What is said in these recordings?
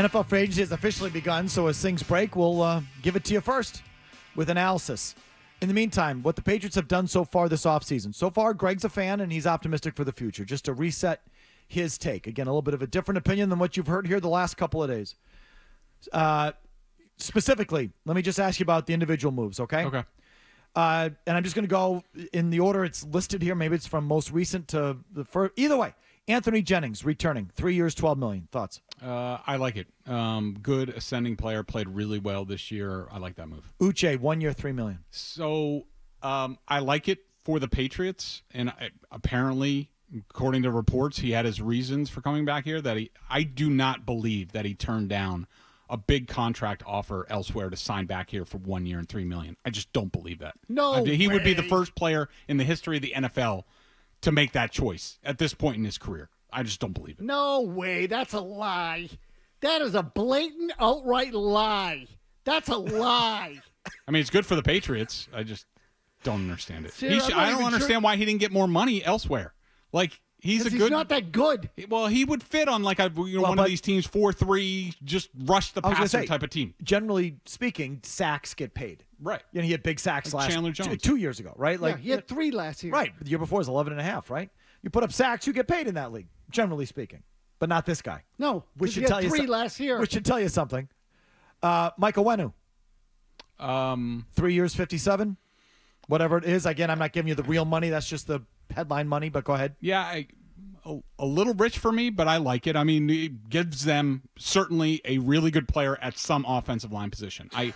NFL free agency has officially begun, so as things break, we'll uh, give it to you first with analysis. In the meantime, what the Patriots have done so far this offseason. So far, Greg's a fan and he's optimistic for the future. Just to reset his take. Again, a little bit of a different opinion than what you've heard here the last couple of days. Uh, specifically, let me just ask you about the individual moves, okay? Okay. Uh, and I'm just going to go in the order it's listed here. Maybe it's from most recent to the first. Either way, Anfernee Jennings returning, three years, 12 million. Thoughts? Uh, I like it. Um, good ascending player, played really well this year. I like that move. Uche, one year, three million. So um, I like it for the Patriots, and I, apparently, according to reports, he had his reasons for coming back here. That he, I do not believe that he turned down a big contract offer elsewhere to sign back here for one year and three million. I just don't believe that. No I- he would be the first player in the history of the NFL to make that choice at this point in his career. I just don't believe it. No way. That's a lie. That is a blatant, outright lie. That's a lie. I mean, it's good for the Patriots. I just don't understand it. See, He I'm sh- not I don't understand sure- why he didn't get more money elsewhere. Like he's a 'Cause good. He's not that good. well, he would fit on like a you know Well, one of these teams four three just rush the I was gonna passer say, type of team. Generally speaking, sacks get paid. Right. You know, he had big sacks Like last Chandler two, Jones. two years ago, right? Like yeah, he had three last year. Right. The year before was 11 and a half, right? You put up sacks, you get paid in that league, generally speaking, but not this guy. No, Which 'cause should he had tell you three some- last year. Which should tell you something. Uh, Mike Onwenu, Um, three years, 57, whatever it is. Again, I'm not giving you the real money. That's just the headline money, but go ahead. yeah, I, a, a little rich for me, but I like it. I mean, it gives them certainly a really good player at some offensive line position. I,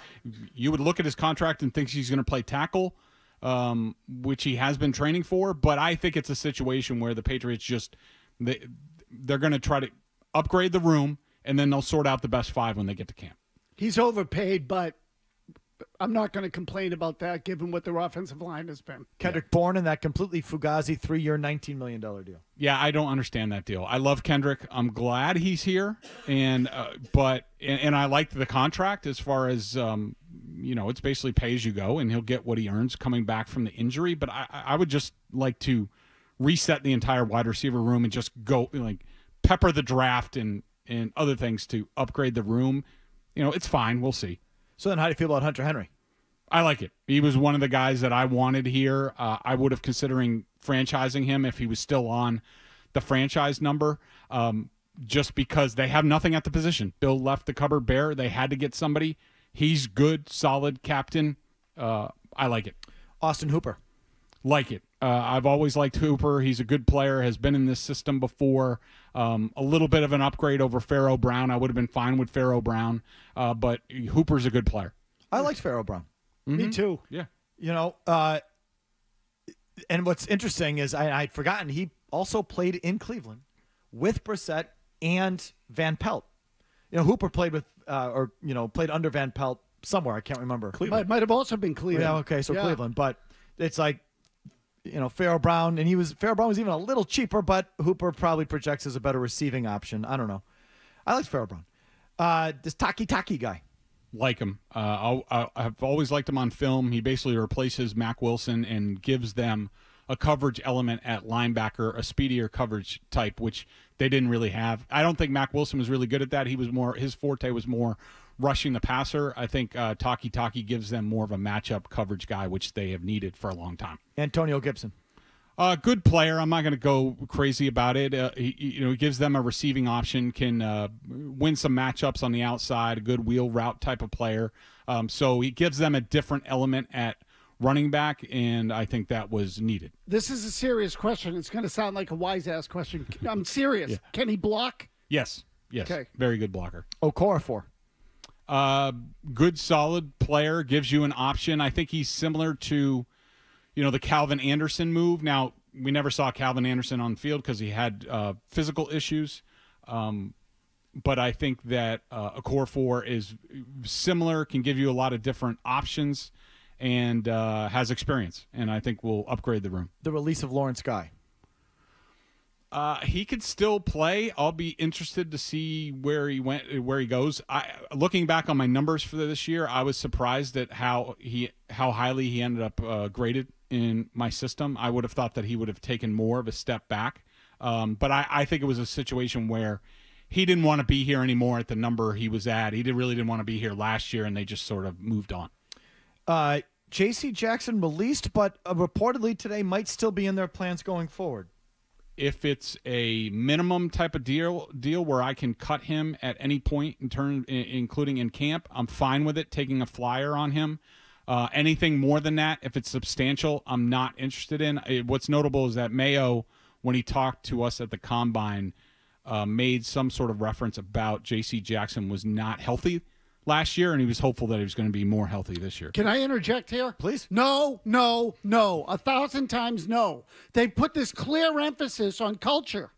you would look at his contract and think he's going to play tackle. Um, which he has been training for, but I think it's a situation where the Patriots just they they're going to try to upgrade the room, and then they'll sort out the best five when they get to camp. He's overpaid, but I'm not going to complain about that given what their offensive line has been. Kendrick Bourne in that completely fugazi three year, $19 million deal. Yeah, I don't understand that deal. I love Kendrick. I'm glad he's here, and uh, but and, and I liked the contract as far as um, you know, it's basically pay as you go, and he'll get what he earns coming back from the injury. But I, I would just like to reset the entire wide receiver room and just go like pepper the draft and and other things to upgrade the room. You know, it's fine. We'll see. So then, how do you feel about Hunter Henry? I like it. He was one of the guys that I wanted here. Uh, I would have considering franchising him if he was still on the franchise number, um, just because they have nothing at the position. Bill left the cupboard bare. They had to get somebody. He's good, solid captain. Uh, I like it. Austin Hooper. Like it. Uh, I've always liked Hooper. He's a good player. Has been in this system before. Um, a little bit of an upgrade over Pharaoh Brown. I would have been fine with Pharaoh Brown, uh, but Hooper's a good player. I liked Pharaoh Brown. Me too. Yeah. You know, uh, and what's interesting is I, I'd forgotten he also played in Cleveland with Brissett and Van Pelt. You know, Hooper played with, uh, or you know, played under Van Pelt somewhere. I can't remember. Might, might have also been Cleveland. Yeah, okay, so Yeah. Cleveland, but it's like, you know, Pharaoh Brown, and he was Pharaoh Brown was even a little cheaper, but Hooper probably projects as a better receiving option. I don't know. I like Pharaoh Brown. Uh, this Takitaki guy. like him. Uh, I'll- I, I've always liked him on film. He basically replaces Mack Wilson and gives them a coverage element at linebacker, a speedier coverage type, which they didn't really have. I don't think Mack Wilson was really good at that. He was more his forte was more rushing the passer. I think uh, Takitaki gives them more of a matchup coverage guy, which they have needed for a long time. Antonio Gibson. Uh, good player. I'm not going to go crazy about it. Uh, he, you know, he gives them a receiving option, can uh, win some matchups on the outside, a good wheel route type of player. Um, so he gives them a different element at running back, and I think that was needed. This is a serious question. It's going to sound like a wise ass question. I'm serious. Can he block? Yes, yes, Okay. very good blocker. Okorafor. Uh, good, solid player. Gives you an option. I think he's similar to, you know, the Calvin Anderson move. Now we never saw Calvin Anderson on the field because he had uh, physical issues. Um, but I think that uh, Okorafor is similar, can give you a lot of different options, and uh, has experience. And I think will upgrade the room. The release of Lawrence Guy. Uh, he could still play. I'll be interested to see where he went, where he goes. I, looking back on my numbers for this year, I was surprised at how he, how highly he ended up uh, graded in my system. I would have thought that he would have taken more of a step back, um, but I, I think it was a situation where he didn't want to be here anymore at the number he was at. He did, really didn't want to be here last year, and they just sort of moved on. Uh, J.C. Jackson released, but uh, reportedly today might still be in their plans going forward. If it's a minimum type of deal, deal where I can cut him at any point in turn, including in camp, I'm fine with it. Taking a flyer on him. Uh, anything more than that, if it's substantial, I'm not interested in. Uh, What's notable is that Mayo, when he talked to us at the combine, uh, made some sort of reference about J.C. Jackson was not healthy last year, and he was hopeful that he was going to be more healthy this year. Can I interject here? Please. No, no, no. A thousand times no. They put this clear emphasis on culture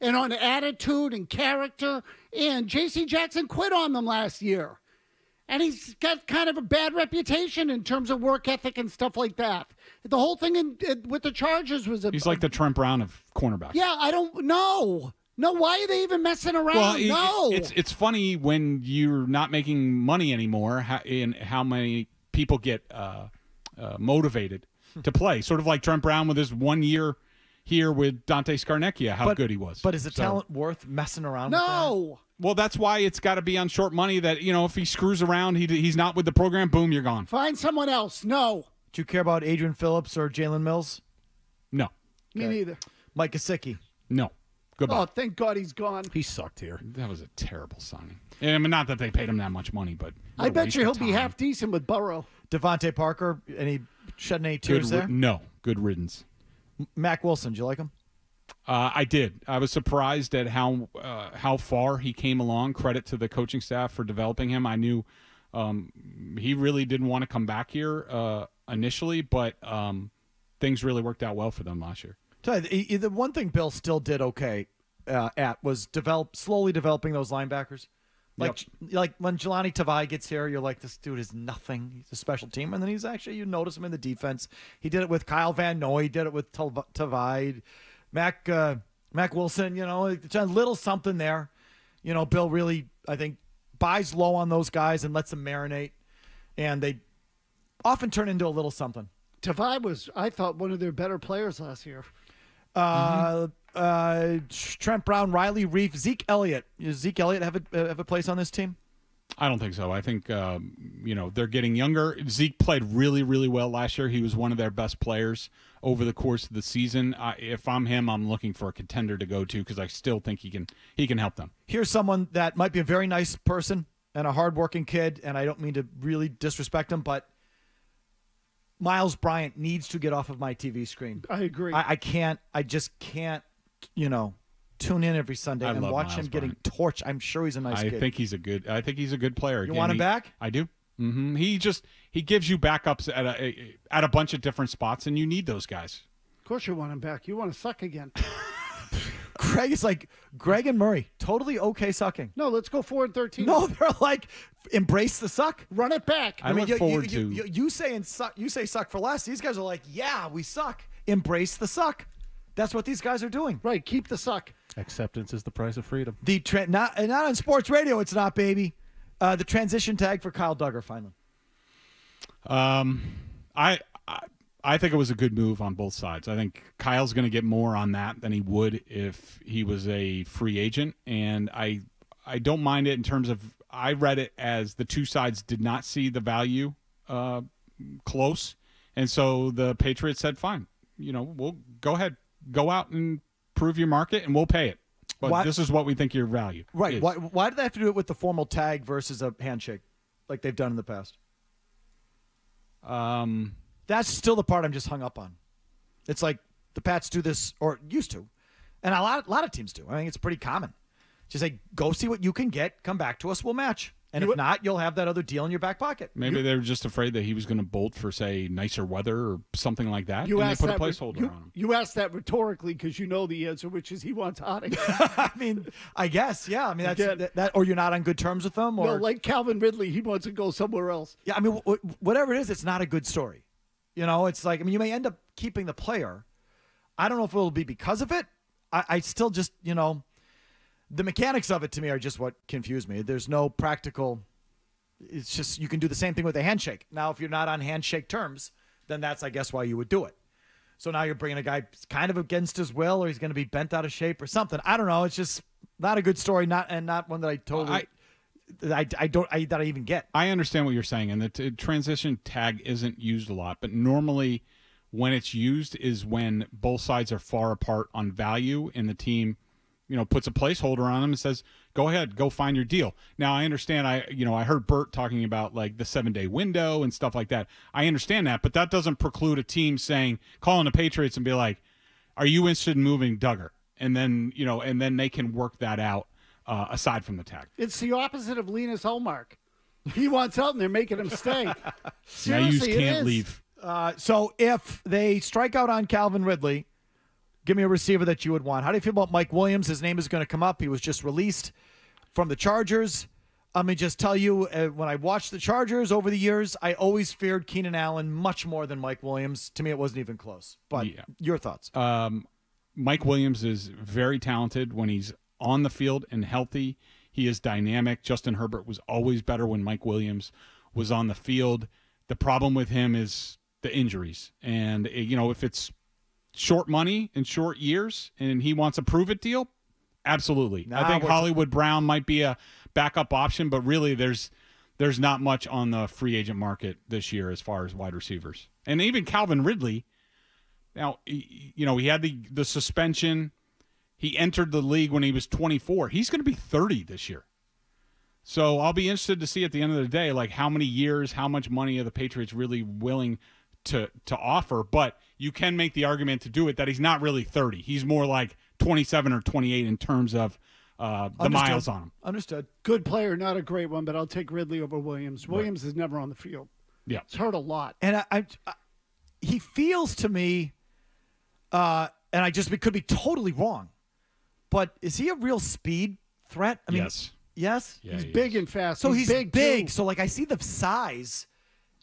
and on attitude and character. And J.C. Jackson quit on them last year. And he's got kind of a bad reputation in terms of work ethic and stuff like that. The whole thing in, in- with the Chargers was a. He's like the Trent Brown of cornerbacks. Yeah, I don't know. No, why are they even messing around? Well, it- no. it's it's funny when you're not making money anymore, how, in how many people get uh, uh, motivated to play. Sort of like Trent Brown with his one year here with Dante Scarnecchia, how But- good he was. But is the So- talent worth messing around with? no. Well, that's why it's got to be on short money. That you know, if he screws around, he he's not with the program. Boom, you're gone. Find someone else. No. Do you care about Adrian Phillips or Jalen Mills? No, Me neither. Mike Gesicki. no, goodbye. Oh, thank God he's gone. He sucked here. That was a terrible signing. I mean, not that they paid him that much money, but I bet you he'll be half decent with Burrow. DeVante Parker. Any shedding any good. tears ri- there? No, good riddance. Mack Wilson. Do you like him? Uh, I did. I was surprised at how uh, how far he came along. Credit to the coaching staff for developing him. I knew um, he really didn't want to come back here uh, initially, but um, things really worked out well for them last year. The, the one thing Bill still did okay uh, at was develop slowly developing those linebackers. Like like when Jahlani Tavai gets here, you're like, this dude is nothing. He's a special team, and then he's actually you notice him in the defense. He did it with Kyle Van Noy. He did it with Tav- Tavai, Mack uh, Mack Wilson. You know, it's a little something there. You know, Bill really I think buys low on those guys and lets them marinate, and they often turn into a little something. Tavai was, I thought, one of their better players last year. Uh, uh, Trent Brown, Riley Reiff, Zeke Elliott. Does Zeke Elliott have a have a place on this team? I don't think so. I think um, you know they're getting younger. Zeke played really, really well last year. He was one of their best players over the course of the season. I, if I'm him, I'm looking for a contender to go to because I still think he can he can help them. Here's someone that might be a very nice person and a hardworking kid, and I don't mean to really disrespect him, but Myles Bryant needs to get off of my TV screen. I agree. I, I can't. I just can't. You know, tune in every Sunday I and watch Myles him getting Bryant. torched. I'm sure he's a nice I kid. think he's a good. I think he's a good player. You Again, want him he- back? I do. hmm He just he gives you backups at a, a at a bunch of different spots, and you need those guys. of course, you want him back. You want to suck again. Greg is like Greg and Murray, totally okay sucking. No, let's go four and thirteen. No, they're like embrace the suck. run it back. I mean, you, forward you, to- you, you, you say and suck. You say suck for less. These guys are like, yeah, we suck. Embrace the suck. That's what these guys are doing. right, keep the suck. Acceptance is the price of freedom. The tra- not not on sports radio. It's not, baby. Uh, the transition tag for Kyle Dugger finally. Um, I, I I think it was a good move on both sides. I think Kyle's going to get more on that than he would if he was a free agent, and I I don't mind it in terms of I read it as the two sides did not see the value uh, close, and so the Patriots said, "Fine, you know, we'll go ahead, go out and prove your market, and we'll pay it." But Why- this is what we think your value Right. is. Why, why did they have to do it with the formal tag versus a handshake, like they've done in the past? Um, That's still the part I'm just hung up on. It's like the Pats do this, or used to, and a lot, a lot of teams do. I think it's pretty common. Just like go see what you can get, come back to us, we'll match. And if not, you'll have that other deal in your back pocket. Maybe they were just afraid that he was going to bolt for, say, nicer weather or something like that. You and asked they put a that. placeholder you, on him. you asked that rhetorically because you know the answer, which is he wants Hotting. I mean, I guess, yeah. I mean, that's Again. that, that, or you're not on good terms with them, or no, like Calvin Ridley, he wants to go somewhere else. yeah. I mean, wh- wh- whatever it is, it's not a good story. You know, it's like I mean, you may end up keeping the player. I don't know if it'll be because of it. I, I still just, you know, the mechanics of it to me are just what confuse me. There's no practical. It's just you can do the same thing with a handshake. Now, if you're not on handshake terms, then that's I guess why you would do it. So now you're bringing a guy kind of against his will, or he's going to be bent out of shape or something. I don't know. It's just Not a good story. Not and not one that I totally. I- I, I don't I, that I even get. I understand what you're saying, and the t- uh, transition tag isn't used a lot, but normally when it's used is when both sides are far apart on value, and the team, you know, puts a placeholder on them and says, "Go ahead, go find your deal." Now, I understand. I you know I heard Bert talking about like the seven day window and stuff like that. I understand that, but that doesn't preclude a team saying calling the Patriots and be like, "Are you interested in moving Dugger?" And then you know, and then they can work that out uh, aside from the tag. It's the opposite of Linus Hallmark. He wants out and they're making him stay. Now you Seriously, can't leave. Uh, so if they strike out on Calvin Ridley, give me a receiver that you would want. How do you feel about Mike Williams? His name is going to come up. He was just released from the Chargers. Let me just tell you, uh, when I watched the Chargers over the years, I always feared Keenan Allen much more than Mike Williams. To me, it wasn't even close. But Yeah. your thoughts? um, Mike Williams is very talented when he's on the field and healthy. He is dynamic. Justin Herbert was always better when Mike Williams was on the field. The problem with him is the injuries. And, eh, you know, if it's short money and short years and he wants a prove it deal, absolutely. Nah, I think Hollywood Brown might be a backup option, but really there's there's not much on the free agent market this year as far as wide receivers. And even Calvin Ridley, now, you know, he had the the suspension. He entered the league when he was 24. He's going to be 30 this year. So I'll be interested to see at the end of the day, like how many years, how much money are the Patriots really willing to to offer? But you can make the argument to do it that he's not really 30. He's more like 27 or 28 in terms of uh, the Understood. miles on him. Understood. Good player, not a great one, but I'll take Ridley over Williams. Williams is never on the field. Yeah. It's hurt a lot. And I, I, I he feels to me, uh, and I just we could be totally wrong, but is he a real speed threat? I mean, yes. yes. Yeah, he's he big is. and fast. So he's, big. big. too. So like I see the size,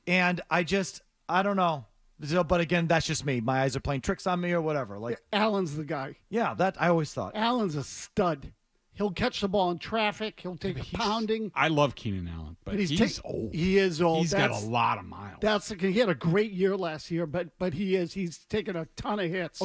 and I just I don't know. So, but again, that's just me. My eyes are playing tricks on me or whatever. Like Allen's the guy. yeah, that I always thought. Allen's a stud. He'll catch the ball in traffic. He'll take a pounding. I love Keenan Allen, but, But he's, he's, ta- old. He is old. He's got a lot of miles. That's he had a great year last year, but but he is he's taken a ton of hits.